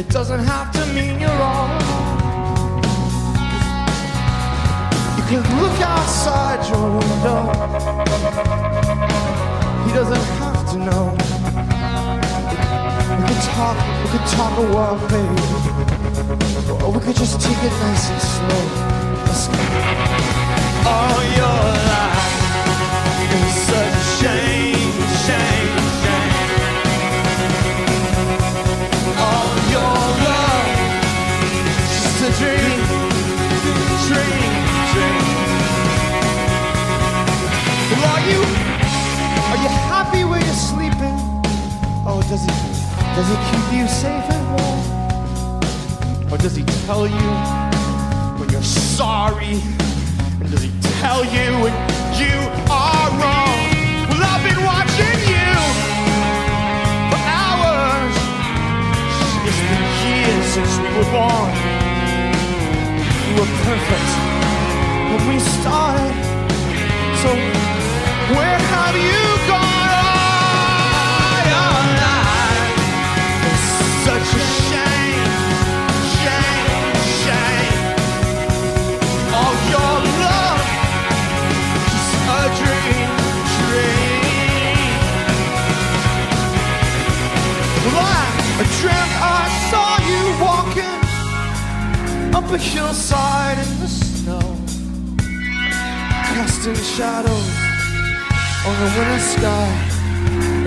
it doesn't have to mean you're wrong. You can look outside your window. He doesn't have to know. We could talk, we could talk a while, baby. Or we could just take it nice and slow. Let's go. All your he keep you safe and warm? Or does he tell you when you're sorry? And does he tell you when you are wrong? Well, I've been watching you for hours. It's been years since we were born. We were perfect when we started. So where have you gone? A hillside in the snow, casting shadows on the winter sky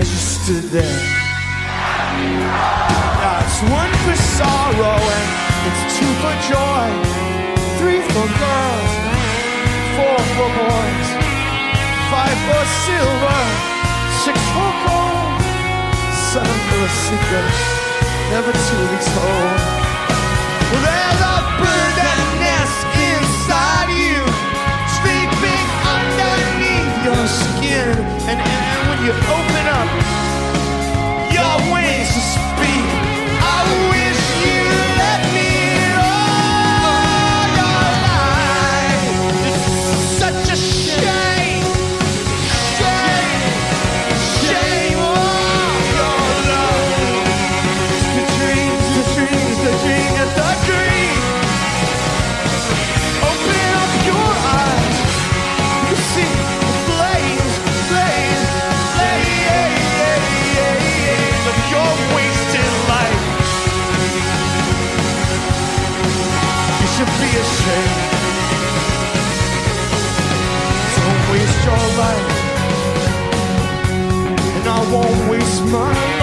as you stood there. Now it's one for sorrow and it's two for joy, three for girls, four for boys, five for silver, six for gold, seven for a secret never to be told. Don't waste your life, and I won't waste my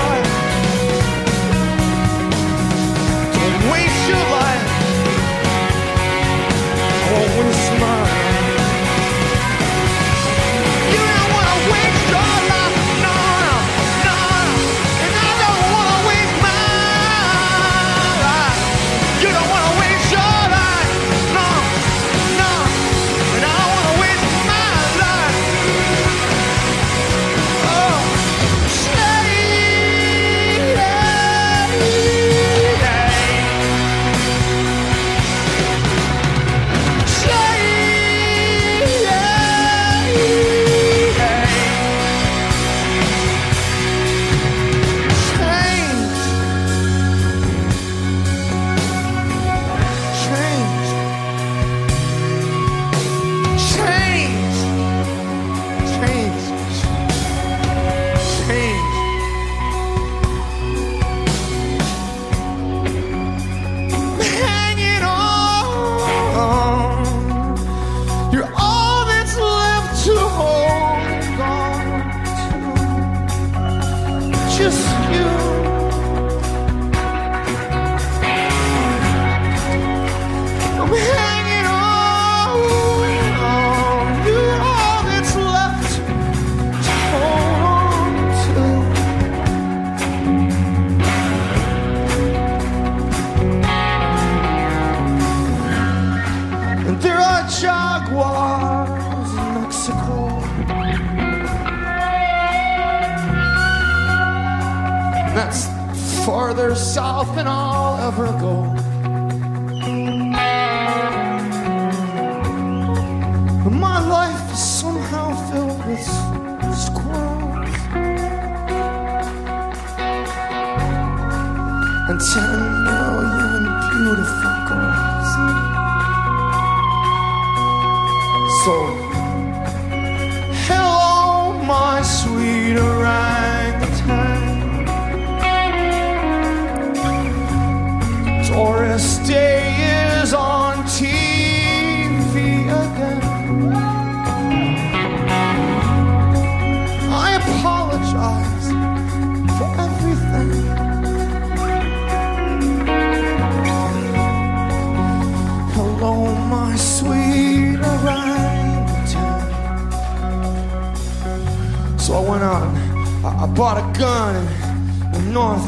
farther south than I'll ever go. Ten million beautiful girls. So,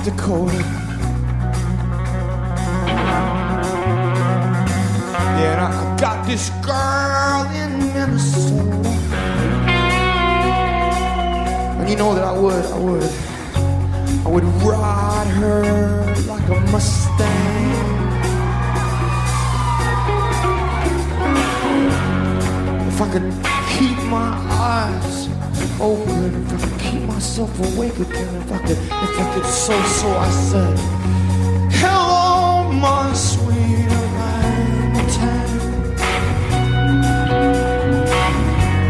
Dakota. I, I got this girl in Minnesota. And you know that I would, I would, I would ride her like a Mustang. If I could keep my eyes open, myself awake again, if I could, if I could, so, so I said, Hello, my sweet orangutan.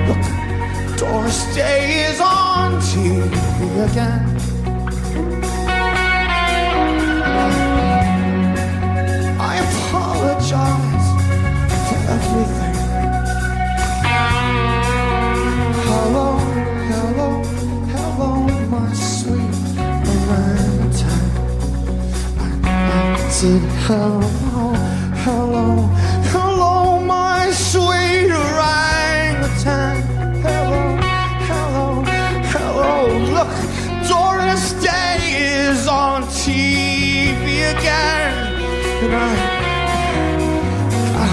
Look, Doris Day is on TV again. Hello, hello, hello, my sweet orangutan. Hello, hello, hello. Look, Doris Day is on TV again. And I, I,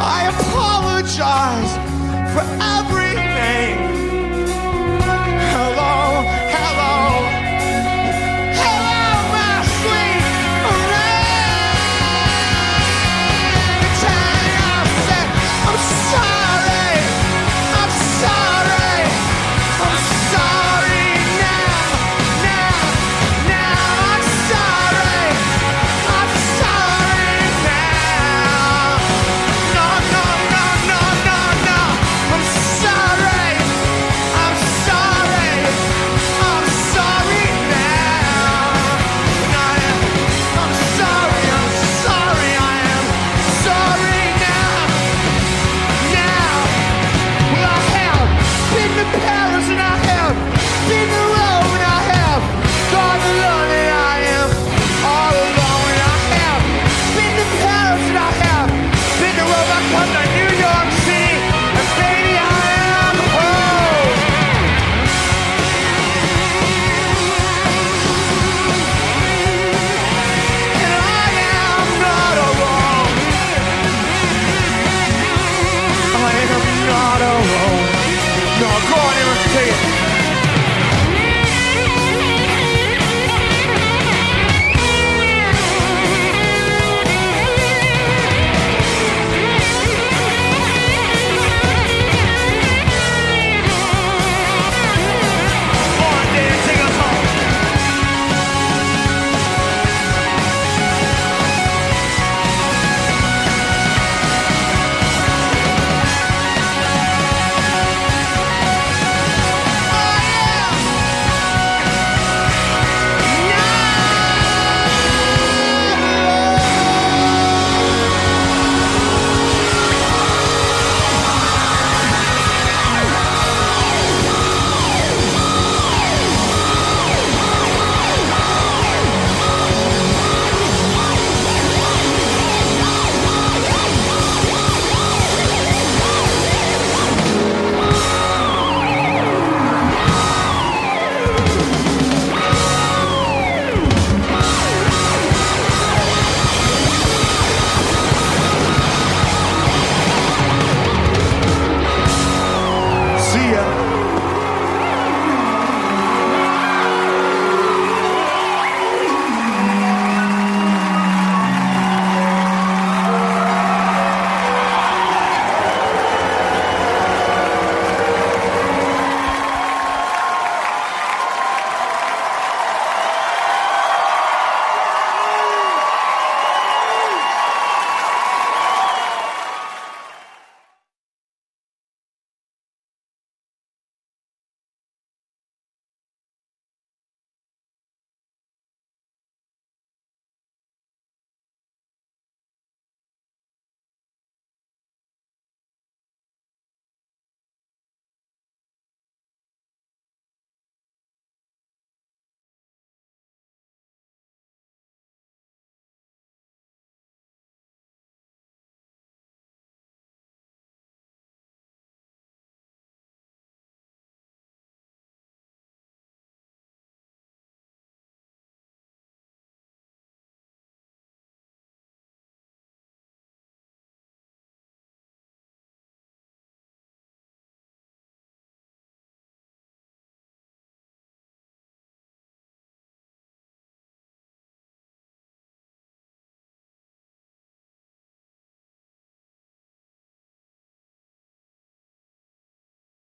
I apologize for